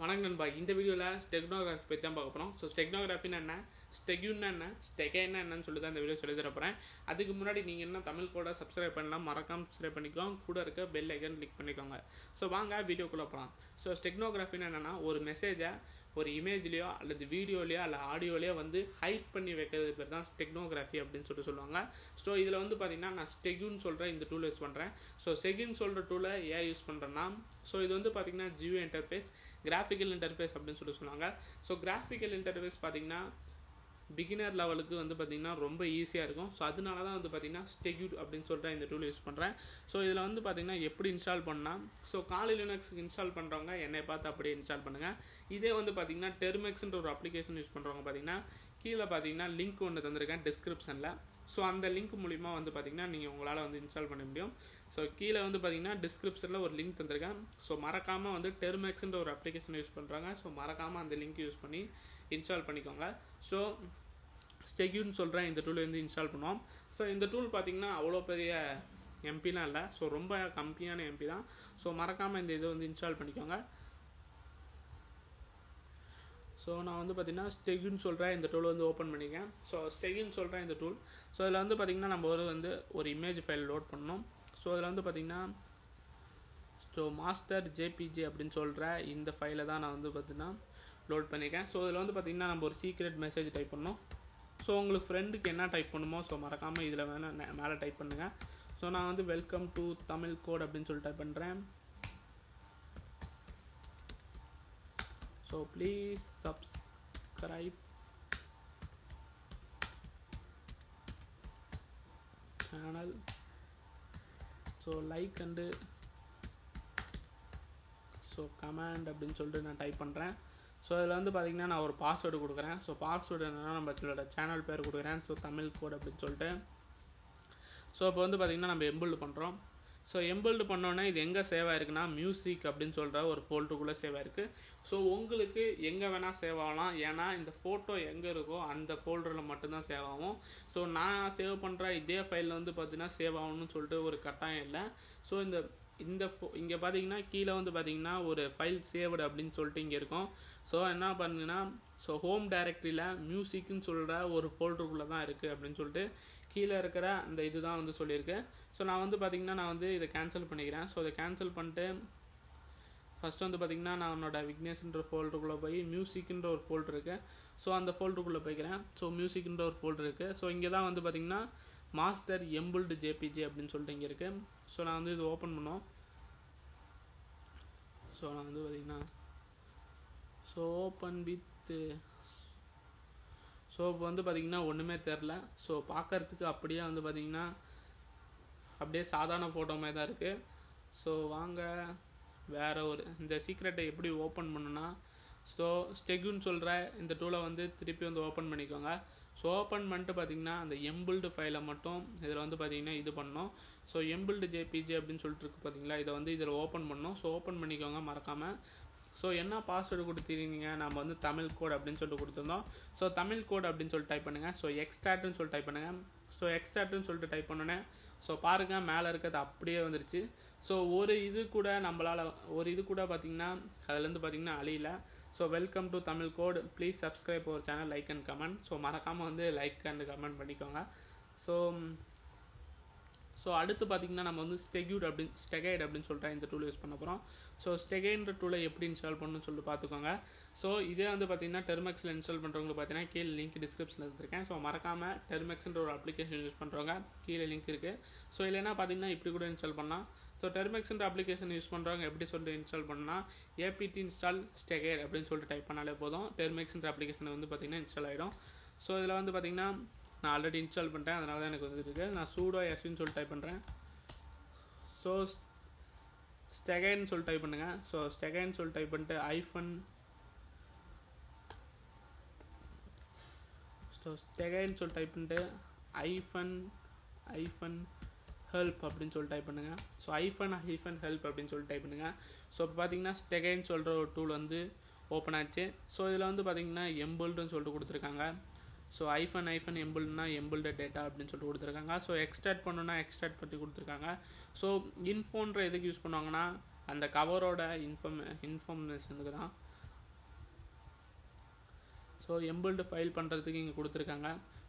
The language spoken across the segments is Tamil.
வணக்கம் நண்பா. இந்த வீடியோவில் ஸ்டெக்னோகிராஃபி பற்றி தான் பார்க்க போகிறோம் ஸோ ஸ்டெக்னோகிராஃபின்னு என்ன? ஸ்டெக்யூன்னா என்ன? ஸ்டெகைன்னா என்னன்னு சொல்லி தான் இந்த வீடியோ சொல்லி தரப்போகிறேன் அதுக்கு முன்னாடி நீங்கள் என்ன தமிழ் கூட சப்ஸ்கிரைப் பண்ணலாம். மறக்காம சப்ஸ்கிரைப் பண்ணிக்கோங்க. கூட இருக்க பெல் ஐக்கன் கிளிக் பண்ணிக்கோங்க. ஸோ வாங்க வீடியோக்குள்ளே போகலாம் ஸோ ஸ்டெக்னோகிராஃபின்னு என்னென்னா ஒரு மெசேஜை ஒரு இமேஜ்லேயோ அல்லது வீடியோலையோ அல்ல ஆடியோலையோ வந்து ஹைட் பண்ணி வைக்கிறது பேர் தான் ஸ்டெக்னோகிராஃபி அப்படின்னு சொல்லிட்டு சொல்லுவாங்க. ஸோ இதில் வந்து பார்த்தீங்கன்னா நான் ஸ்டெகுன்னு சொல்கிற இந்த டூல் யூஸ் பண்ணுறேன் ஸோ செகின் சொல்கிற டூலை ஏன் யூஸ் பண்ணுறேன்னா ஸோ இது வந்து பார்த்திங்கன்னா ஜியோ இன்டர்ஃபேஸ் கிராஃபிக்கல் இன்டர்ஃபேஸ் அப்படின்னு சொல்லிட்டு சொல்லுவாங்க. ஸோ கிராஃபிக்கல் இன்டர்ஃபேஸ் பார்த்தீங்கன்னா பிகினர் லெவலுக்கு வந்து பார்த்திங்கன்னா ரொம்ப ஈஸியாக இருக்கும். ஸோ அதனால தான் வந்து பார்த்திங்கன்னா ஸ்டெக்யூட் அப்படின்னு சொல்லிட்டு இந்த டூல் யூஸ் பண்ணுறேன் ஸோ இதில் வந்து பார்த்திங்கன்னா எப்படி இன்ஸ்டால் பண்ணால் ஸோ காலி லினக்ஸுக்கு இன்ஸ்டால் பண்ணுறவங்க என்னை பார்த்து அப்படியே இன்ஸ்டால் பண்ணுங்கள் இதே வந்து பார்த்திங்கன்னா டெர்மெக்ஸ்ன்ற ஒரு அப்ளிகேஷன் யூஸ் பண்ணுறவங்க பார்த்திங்கன்னா கீழே பார்த்தீங்கன்னா லிங்க் ஒன்று தந்திருக்கேன் டிஸ்கிரிப்ஷனில் ஸோ அந்த லிங்க் மூலிமா வந்து பார்த்திங்கன்னா நீங்கள் உங்களால் வந்து இன்ஸ்டால் பண்ண முடியும். ஸோ கீழே வந்து பார்த்தீங்கன்னா டிஸ்கிரிப்ஷனில் ஒரு லிங்க் தந்திருக்கேன். ஸோ மறக்காமல் வந்து டெர்மேக்ஸ்ன்ற ஒரு அப்ளிகேஷன் யூஸ் பண்ணுறாங்க ஸோ மறக்காமல் அந்த லிங்க் யூஸ் பண்ணி இன்ஸ்டால் பண்ணிக்கோங்க. ஸோ ஸ்டெக்யூன்னு சொல்கிறேன் இந்த டூல் வந்து இன்ஸ்டால் பண்ணுவோம். ஸோ இந்த டூல் பார்த்திங்கன்னா அவ்வளோ பெரிய எம்பிலாம் இல்லை. ஸோ ரொம்ப கம்மியான எம்பி தான். ஸோ மறக்காமல் இந்த இதை வந்து இன்ஸ்டால் பண்ணிக்கோங்க. ஸோ நான் வந்து பார்த்திங்கன்னா ஸ்டெகின்னு சொல்கிறேன் இந்த டூல் வந்து ஓப்பன் பண்ணிக்கேன் ஸோ ஸ்டெகின்னு சொல்கிறேன் இந்த டூல் ஸோ இதில் வந்து பார்த்திங்கன்னா நம்ம ஒரு வந்து ஒரு இமேஜ் ஃபைல் லோட் பண்ணணும். ஸோ அதில் வந்து பார்த்திங்கன்னா ஸோ மாஸ்டர் ஜேபிஜே அப்படின்னு சொல்கிற இந்த ஃபைலை தான் நான் வந்து பார்த்திங்கன்னா லோட் பண்ணியிருக்கேன் ஸோ இதில் வந்து பார்த்திங்கன்னா நம்ம ஒரு சீக்ரெட் மெசேஜ் டைப் பண்ணோம் ஸோ உங்களுக்கு ஃப்ரெண்டுக்கு என்ன டைப் பண்ணுமோ ஸோ மறக்காமல் இதில் வேணால் மேலே டைப் பண்ணுங்கள் ஸோ நான் வந்து வெல்கம் டு தமிழ் கோட் அப்படின்னு சொல்லி டைப் பண்ணுறேன் so please subscribe channel so like and so comment அப்படின்னு சொல்லிட்டு நான் டைப் பண்ணுறேன் ஸோ அதில் வந்து பார்த்திங்கன்னா நான் ஒரு பாஸ்வேர்டு கொடுக்குறேன். ஸோ பாஸ்வேர்டு என்னென்னா நம்ம சேனல் பேர் கொடுக்குறேன். ஸோ தமிழ் கோட் அப்படின்னு சொல்லிட்டு. ஸோ இப்போ வந்து பார்த்திங்கன்னா நம்ம எம்பிள் பண்ணுறோம் ஸோ எம்பிள்டு பண்ணோன்னே இது எங்கே சேவ் ஆயிருக்குன்னா மியூசிக் அப்படின்னு சொல்கிற ஒரு ஃபோல்டருக்குள்ளே சேவ் ஆயிருக்கு ஸோ உங்களுக்கு எங்கே வேணால் சேவ் ஆகலாம் ஏன்னா இந்த ஃபோட்டோ எங்கே இருக்கோ அந்த ஃபோல்டரில் மட்டும்தான் சேவ் ஆகும் ஸோ நான் சேவ் பண்ணுற இதே ஃபைலில் வந்து பார்த்தீங்கன்னா சேவ் ஆகணும்னு சொல்லிட்டு ஒரு கட்டாயம் இல்லை. ஸோ இந்த இந்த ஃபோ இங்கே பார்த்தீங்கன்னா கீழே வந்து பார்த்தீங்கன்னா ஒரு ஃபைல் சேவ்டு அப்படின்னு சொல்லிட்டு இங்கே இருக்கும். ஸோ என்ன பண்ணுங்கன்னா ஸோ ஹோம் டைரக்டரியில் மியூசிக்னு சொல்கிற ஒரு ஃபோல்டருக்குள்ளே தான் இருக்குது அப்படின்னு சொல்லிட்டு கீழே இருக்கிற அந்த இது தான் வந்து சொல்லியிருக்கு. ஸோ நான் வந்து பார்த்திங்கன்னா நான் வந்து இதை கேன்சல் பண்ணிக்கிறேன். ஸோ இதை கேன்சல் பண்ணிட்டு ஃபஸ்ட்டு வந்து பார்த்திங்கன்னா நான் என்னோட விக்னேஷ்ன்ற ஃபோல்டருக்குள்ளே போய் மியூசிக்ன்ற ஒரு ஃபோல்டர் இருக்குது ஸோ அந்த ஃபோல்டருக்குள்ளே போய்க்கிறேன். ஸோ மியூசிக்ன்ற ஒரு ஃபோல்டர் இருக்குது ஸோ இங்கே தான் வந்து பார்த்திங்கன்னா மாஸ்டர் எம்பிள்டு ஜேபிஜே அப்படின்னு சொல்லிட்டு இங்கே இருக்குது ஸோ நான் வந்து இது ஓப்பன் பண்ணோம். ஸோ நான் வந்து பார்த்திங்கன்னா ஸோ ஓப்பன் வித் ஸோ இப்போ வந்து பார்த்திங்கன்னா ஒன்றுமே தெரில ஸோ பார்க்குறதுக்கு அப்படியே வந்து பார்த்திங்கன்னா அப்படியே சாதாரண ஃபோட்டோ மாதிரி தான் இருக்குது ஸோ வாங்க வேறு ஒரு இந்த சீக்ரெட்டை எப்படி ஓப்பன் பண்ணுன்னா ஸோ ஸ்டெகுன்னு சொல்கிற இந்த டூலை வந்து திருப்பி வந்து ஓப்பன் பண்ணிக்கோங்க. ஸோ ஓப்பன் பண்ணிட்டு பார்த்தீங்கன்னா அந்த எம்பிள்டு ஃபைலை மட்டும் இதில் வந்து பார்த்தீங்கன்னா இது பண்ணோம் ஸோ எம்பிள்டு ஜேபிஜே அப்படின்னு சொல்லிட்டு இருக்கு பார்த்தீங்களா இதை வந்து இதில் ஓப்பன் பண்ணோம் ஸோ ஓப்பன் பண்ணிக்கோங்க மறக்காமல் ஸோ என்ன பாஸ்வேர்டு கொடுத்துருந்தீங்க நம்ம வந்து தமிழ் கோட் அப்படின்னு சொல்லிட்டு கொடுத்துருந்தோம். ஸோ தமிழ் கோட் அப்படின்னு சொல்லிட்டு டைப் பண்ணுங்கள் ஸோ எக்ஸ்டாட்னு சொல்லிட்டு டைப் பண்ணுங்கள் ஸோ எக்ஸ்டாட்னு சொல்லிட்டு டைப் பண்ணோன்னே ஸோ பாருங்கள் மேலே இருக்கிறது அப்படியே வந்துருச்சு. ஸோ ஒரு இது கூட நம்மளால் ஒரு இது கூட பார்த்தீங்கன்னா அதுலேருந்து பார்த்தீங்கன்னா அழியல. So welcome to Tamil code please subscribe our channel like and comment so மறக்காமல் வந்து லைக் அண்ட் கமெண்ட் பண்ணிக்கோங்க. ஸோ ஸோ அடுத்து பார்த்திங்கன்னா நம்ம வந்து ஸ்டெக்யூட் அப்படின்னு ஸ்டெகைட் அப்படின்னு சொல்லிட்டு இந்த டூல் யூஸ் பண்ண போகிறோம் ஸோ ஸ்டெகைன்ற டூலை எப்படி இன்ஸ்டால் பண்ணணும்னு சொல்லிட்டு பார்த்துக்கோங்க ஸோ இதே வந்து பார்த்திங்கன்னா டெர்மெக்ஸில் இன்ஸ்டால் பண்ணுறவங்களுக்கு பார்த்தீங்கன்னா கீழே லிங்க் டிஸ்கிரிப்ஷனில் இருந்திருக்கேன் ஸோ மறக்காமல் டெர்மெக்ஸ்ன்ற ஒரு அப்ளிகேஷன் யூஸ் பண்ணுறவங்க கீழே லிங்க் இருக்குது ஸோ இல்லைனா பார்த்தீங்கன்னா இப்படி கூட இன்ஸ்டால் பண்ணலாம். ஸோ டெர்மெக்ஸ்ன்ற அப்ளிகேஷன் யூஸ் பண்ணுறவங்க எப்படி சொல்லிட்டு இன்ஸ்டால் பண்ணால் ஏபிடி இன்ஸ்டால் ஸ்டெகைட் அப்படின்னு சொல்லிட்டு டைப் பண்ணாலே போதும். டெர்மெக்ஸ்ன்ற அப்ளிகேஷன் வந்து பார்த்திங்கன்னா இன்ஸ்டால் ஆகிடும் ஸோ இதில் வந்து பார்த்திங்கன்னா நான் ஆல்ரெடி இன்ஸ்டால் பண்ணிட்டேன் அதனால தான் எனக்கு வந்துருக்கு நான் சூடோ எஸ்ன்னு சொல்லி டைப் பண்ணுறேன் ஸோ ஸ்டெகைன்னு சொல்லி டைப் பண்ணுங்கள் ஸோ ஸ்டெகைன்னு சொல்லி டைப் பண்ணிட்டு ஐஃபன் ஸோ ஸ்டெகைன்னு சொல்லி டைப் பண்ணிட்டு ஐஃபன் ஐஃபன் ஹெல்ப் அப்படின்னு சொல்லி டைப் பண்ணுங்கள் ஸோ ஐஃபன் ஐஃபன் ஹெல்ப் அப்படின்னு சொல்லி டைப் பண்ணுங்கள் ஸோ இப்போ பார்த்தீங்கன்னா ஸ்டெகைன்னு சொல்கிற ஒரு டூல் வந்து ஓப்பன் ஆச்சு. ஸோ இதில் வந்து பார்த்தீங்கன்னா எம்பிள்டுன்னு சொல்லிட்டு கொடுத்துருக்காங்க. ஸோ ஐஃபன் ஐஃபன் எம்பிள்னா எம்பிள்டு டேட்டா அப்படின்னு சொல்லிட்டு கொடுத்துருக்காங்க. ஸோ எக்ஸ்ட்ராக்ட் பண்ணணும்னா எக்ஸ்ட்ராக்ட் பற்றி கொடுத்துருக்காங்க. ஸோ இன்ஃபோன்ற எதுக்கு யூஸ் பண்ணுவாங்கன்னா அந்த கவரோட இன்ஃபர்மே இன்ஃபர்மேஷனுக்கு தான். ஸோ எம்பிள்டு ஃபைல் பண்ணுறதுக்கு இங்கே கொடுத்துருக்காங்க.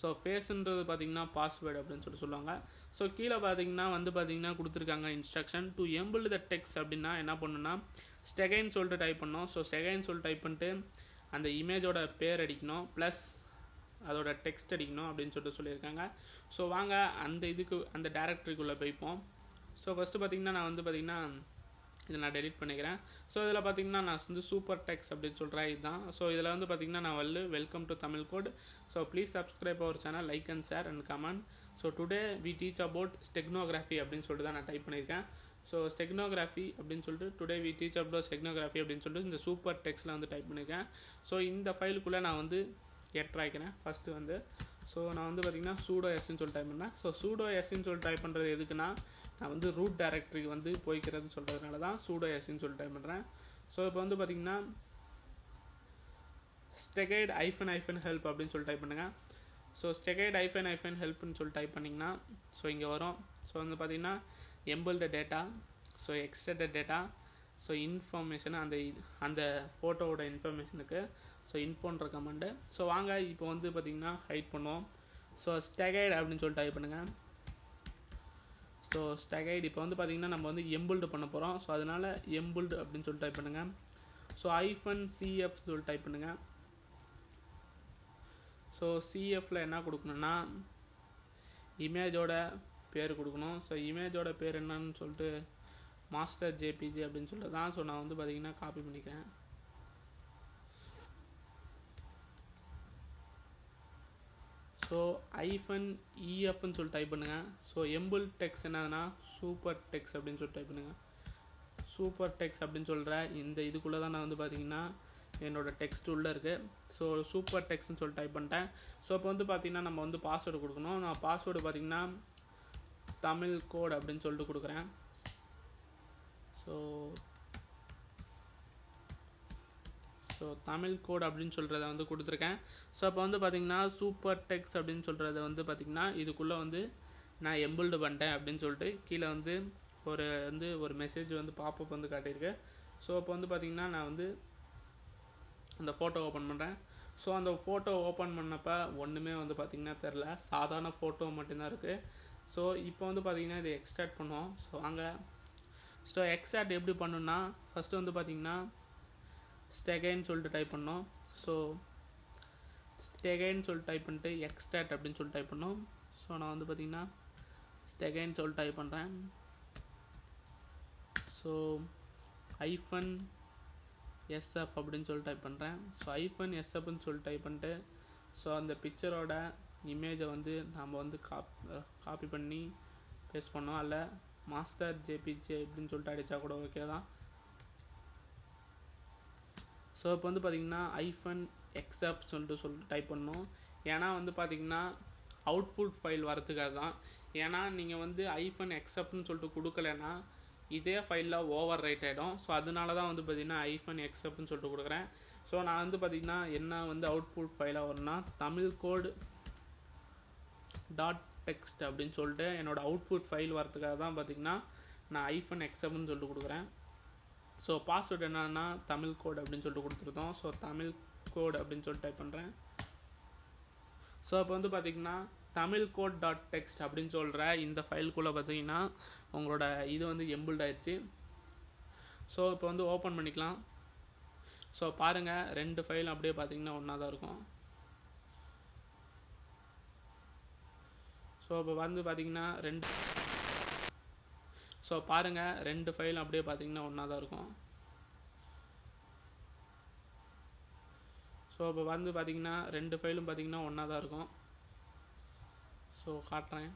ஸோ ஃபேஸுன்றது பார்த்தீங்கன்னா பாஸ்வேர்டு அப்படின்னு சொல்லிட்டு சொல்லுவாங்க. ஸோ கீழே பார்த்தீங்கன்னா வந்து பார்த்தீங்கன்னா கொடுத்துருக்காங்க instruction to embed the text அப்படின்னா என்ன பண்ணுன்னா ஸ்டெகைன்னு சொல்லிட்டு டைப் பண்ணோம் ஸோ ஸ்டெகைன்னு சொல்லிட்டு டைப் பண்ணிட்டு அந்த இமேஜோட பேர் அடிக்கணும். ப்ளஸ் அதோட டெக்ஸ்ட் அடிக்கணும் அப்படின்னு சொல்லிட்டு சொல்லியிருக்காங்க. ஸோ வாங்க அந்த இதுக்கு அந்த டேரக்டரிக்குள்ளே போய்ப்போம். ஸோ ஃபஸ்ட்டு பார்த்தீங்கன்னா நான் வந்து பார்த்தீங்கன்னா இதை நான் டெலிட் பண்ணிக்கிறேன். ஸோ இதில் பார்த்தீங்கன்னா நான் வந்து சூப்பர் டெக்ஸ் அப்படின்னு சொல்கிறேன் இதுதான். ஸோ இதில் வந்து பார்த்தீங்கன்னா நான் வந்து welcome to Tamil code. So please subscribe our channel like and share and comment so today we teach about steganography அப்படின்னு சொல்லிட்டு தான் நான் டைப் பண்ணியிருக்கேன். ஸோ ஸ்டெக்னோகிராஃபி அப்படின்னு சொல்லிட்டு today we teach about steganography அப்படின்னு சொல்லிட்டு இந்த சூப்பர் டெக்ஸ்ட்டில் வந்து டைப் பண்ணியிருக்கேன். ஸோ இந்த ஃபைலுக்குள்ளே நான் வந்து எட்ராய்க்கிறேன் ஃபஸ்ட்டு வந்து ஸோ நான் வந்து பார்த்தீங்கன்னா சூடோ எஸ்ன்னு சொல்லி டைப் பண்ணேன். ஸோ சூடோ எஸ்ன்னு சொல்லி டைப் பண்ணுறது எதுக்குன்னா நான் வந்து ரூட் டைரக்டரிக்கு வந்து போய்க்கிறதுன்னு சொல்கிறதுனால தான் சூடோ எஸ்ன்னு சொல்லி டைப் பண்ணுறேன் ஸோ இப்போ வந்து பார்த்தீங்கன்னா ஸ்டெகைட் ஐஃபன் ஐஃபன் ஹெல்ப் அப்படின்னு சொல்லி டைப் பண்ணுங்கள் ஸோ ஸ்டெகைட் ஐஃபன் ஐஃபன் ஹெல்ப்னு சொல்லி டைப் பண்ணிங்கன்னா ஸோ இங்கே வரும். ஸோ வந்து பார்த்தீங்கன்னா embedded data so extended data so information அந்த அந்த ஃபோட்டோவோட இன்ஃபர்மேஷனுக்கு ஸோ இன்ஃபோன்ற கமெண்டு ஸோ வாங்க இப்போ வந்து பார்த்தீங்கன்னா ஹைட் பண்ணுவோம். ஸோ ஸ்டெகைட் அப்படின்னு சொல்லிட்டு டைப் பண்ணுங்கள் ஸோ ஸ்டெகைட் இப்போ வந்து பார்த்தீங்கன்னா நம்ம வந்து எம்புல்டு பண்ண போகிறோம் ஸோ அதனால் எம்புல்டு அப்படின்னு சொல்லிட்டு டைப் பண்ணுங்கள் ஸோ ஐஃபன் சிஎஃப் சொல்லிட்டு டைப் பண்ணுங்கள் ஸோ சிஎஃப்பில் என்ன கொடுக்கணுன்னா இமேஜோட பேர் கொடுக்கணும். ஸோ இமேஜோட பேர் என்னன்னு சொல்லிட்டு மாஸ்டர் ஜேபிஜி அப்படின்னு சொல்லிட்டு தான். ஸோ நான் வந்து பார்த்தீங்கன்னா காப்பி பண்ணிக்கிறேன். ஸோ ஐஃபன் இஎஃப்னு சொல்லி டைப் பண்ணுங்கள் ஸோ எம்பிள் டெக்ஸ் என்னதுன்னா சூப்பர் டெக்ஸ் அப்படின்னு சொல்லி டைப் பண்ணுங்கள் சூப்பர் டெக்ஸ் அப்படின்னு சொல்கிற இந்த இதுக்குள்ளே தான் நான் வந்து பார்த்தீங்கன்னா என்னோடய டெக்ஸ்ட் உள்ளே இருக்குது ஸோ சூப்பர் டெக்ஸ்ட்னு சொல்லி டைப் பண்ணிட்டேன். ஸோ இப்போ வந்து பார்த்தீங்கன்னா நம்ம வந்து பாஸ்வேர்டு கொடுக்கணும். நான் பாஸ்வேர்டு பார்த்தீங்கன்னா தமிழ் கோட் அப்படின்னு சொல்லிட்டு கொடுக்குறேன். ஸோ ஸோ தமிழ் கோட் அப்படின்னு சொல்கிறத வந்து கொடுத்துருக்கேன். ஸோ அப்போ வந்து பார்த்தீங்கன்னா சூப்பர் டெக்ஸ் அப்படின்னு சொல்கிறத வந்து பார்த்திங்கன்னா இதுக்குள்ளே வந்து நான் எம்பிள்டு பண்ணிட்டேன் அப்படின்னு சொல்லிட்டு கீழே வந்து ஒரு வந்து ஒரு மெசேஜ் வந்து பாப்பப் வந்து காட்டியிருக்கு. ஸோ அப்போ வந்து பார்த்திங்கன்னா நான் வந்து அந்த ஃபோட்டோ ஓப்பன் பண்ணுறேன் ஸோ அந்த ஃபோட்டோ ஓப்பன் பண்ணப்போ ஒன்றுமே வந்து பார்த்திங்கன்னா தெரில சாதாரண ஃபோட்டோ மட்டும்தான் இருக்குது ஸோ இப்போ வந்து பார்த்திங்கன்னா இதை எக்ஸ்ட்ராக்ட் பண்ணுவோம். ஸோ அங்கே ஸோ எக்ஸ்ட்ராக்ட் எப்படி பண்ணுன்னா ஃபஸ்ட்டு வந்து பார்த்திங்கன்னா ஸ்டெகைன்னு சொல்லிட்டு டைப் பண்ணோம். ஸோ ஸ்டெகைன்னு சொல்லிட்டு டைப் பண்ணிட்டு எக்ஸ்டாட் அப்படின்னு சொல்லிட்டு டைப் பண்ணோம். ஸோ நான் வந்து பார்த்திங்கன்னா ஸ்டெகைன்னு சொல்லிட்டு டைப் பண்ணுறேன் ஸோ ஐஃபன் எஸ்எஃப் அப்படின்னு சொல்லி டைப் பண்ணுறேன் ஸோ ஐஃபன் எஸ்எஃப்னு சொல்லி டைப் பண்ணிட்டு ஸோ அந்த பிக்சரோட இமேஜை வந்து நம்ம வந்து காப் காப்பி பண்ணி பேஸ்ட் பண்ணோம். அல்ல மாஸ்டர் ஜேபிஜே அப்படின்னு சொல்லிட்டு அடித்தா கூட ஓகே தான். ஸோ இப்போ வந்து பார்த்திங்கன்னா ஐஃபன் எக்ஸப் சொல்லிட்டு சொல்லிட்டு டைப் பண்ணும். ஏன்னா வந்து பார்த்திங்கன்னா அவுட்புட் ஃபைல் வரதுக்காக தான். ஏன்னா நீங்கள் வந்து ஐஃபன் எக்ஸப்ட்னு சொல்லிட்டு கொடுக்கலன்னா இதே ஃபைலில் ஓவர் ரைட் ஆகிடும் ஸோ அதனால தான் வந்து பார்த்திங்கன்னா ஐஃபன் எக்ஸப்ட்னு சொல்லிட்டு கொடுக்குறேன். ஸோ நான் வந்து பார்த்திங்கன்னா என்ன வந்து அவுட்புட் ஃபைலாக வரும்னா தமிழ் கோடு டாட் டெக்ஸ்ட் அப்படின்னு சொல்லிட்டு என்னோடய அவுட்புட் ஃபைல் வரதுக்காக தான் பார்த்திங்கன்னா நான் ஐஃபன் எக்ஸப்ட்னு சொல்லிட்டு கொடுக்குறேன். ஸோ பாஸ்வேர்டு என்னன்னா தமிழ் கோட் அப்படின்னு சொல்லிட்டு கொடுத்துருந்தோம் ஸோ தமிழ் கோட் அப்படின்னு சொல்லிட்டு டைப் பண்ணுறேன் ஸோ இப்போ வந்து பார்த்தீங்கன்னா தமிழ் கோட் டாட் டெக்ஸ்ட் அப்படின்னு சொல்கிற இந்த ஃபைலுக்குள்ளே பார்த்தீங்கன்னா உங்களோட இது வந்து எம்பிள்ட் ஆயிடுச்சு ஸோ இப்போ வந்து ஓப்பன் பண்ணிக்கலாம். ஸோ பாருங்கள் ரெண்டு ஃபைல் அப்படியே பார்த்தீங்கன்னா ஒன்றா தான் இருக்கும். ஸோ இப்போ வந்து பார்த்தீங்கன்னா ரெண்டு ஸோ பாருங்கள் ரெண்டு ஃபைல் அப்படியே பார்த்தீங்கன்னா ஒன்றா தான் இருக்கும். ஸோ இப்போ வந்து பார்த்தீங்கன்னா ரெண்டு ஃபைலும் பார்த்தீங்கன்னா ஒன்றா தான் இருக்கும். ஸோ காட்டுறேன்.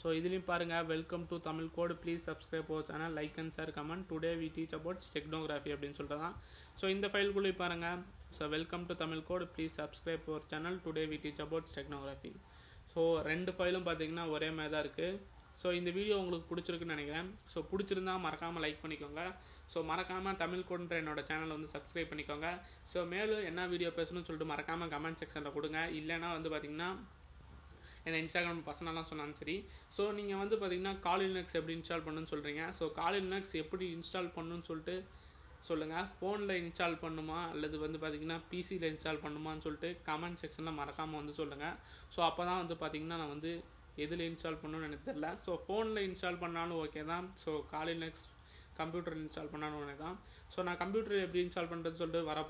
ஸோ இதுலேயும் பாருங்கள் welcome to Tamil code. Please subscribe our channel like and share comment today we teach about steganography அப்படின்னு சொல்லிட்டு தான். ஸோ இந்த ஃபைலுக்குள்ளே பாருங்கள் so welcome to Tamil code. Please subscribe our channel today we teach about steganography so ரெண்டு ஃபைலும் பார்த்தீங்கன்னா ஒரே மாதிரி தான் இருக்குது ஸோ இந்த வீடியோ உங்களுக்கு பிடிச்சிருக்குன்னு நினைக்கிறேன். ஸோ பிடிச்சிருந்தா மறக்காமல் லைக் பண்ணிக்கோங்க. ஸோ மறக்காமல் தமிழ் கோடுன்ற என்னோட சேனலை வந்து சப்ஸ்கிரைப் பண்ணிக்கோங்க. ஸோ மேலும் என்ன வீடியோ பேசணும்னு சொல்லிட்டு மறக்காமல் கமெண்ட் செக்ஷனில் கொடுங்க. இல்லைன்னா வந்து பார்த்தீங்கன்னா என்ன இன்ஸ்டாகிராம் பசங்களாம் சொன்னாலும் சரி. ஸோ நீங்கள் வந்து பார்த்தீங்கன்னா காலினக்ஸ் எப்படி இன்ஸ்டால் பண்ணணும்னு சொல்கிறீங்க ஸோ காலினக்ஸ் எப்படி இன்ஸ்டால் பண்ணுன்னு சொல்லிட்டு சொல்லுங்கள் ஃபோனில் இன்ஸ்டால் பண்ணுமா? அல்லது வந்து பார்த்தீங்கன்னா பிசியில் இன்ஸ்டால் பண்ணுமான்னு சொல்லிட்டு கமெண்ட் செக்ஷனில் மறக்காமல் வந்து சொல்லுங்கள் ஸோ அப்போ தான் வந்து பார்த்தீங்கன்னா நான் வந்து எதில் இன்ஸ்டால் பண்ணணும்னு எனக்கு தெரில ஸோ ஃபோனில் இன்ஸ்டால் பண்ணாலும் ஓகே தான். ஸோ காலினக்ஸ் கம்ப்யூட்டர் இன்ஸ்டால் பண்ணாலும் ஒன்று தான். ஸோ நான் கம்ப்யூட்டர் எப்படி இன்ஸ்டால் பண்ணுறதுன்னு சொல்லிட்டு வரப்போ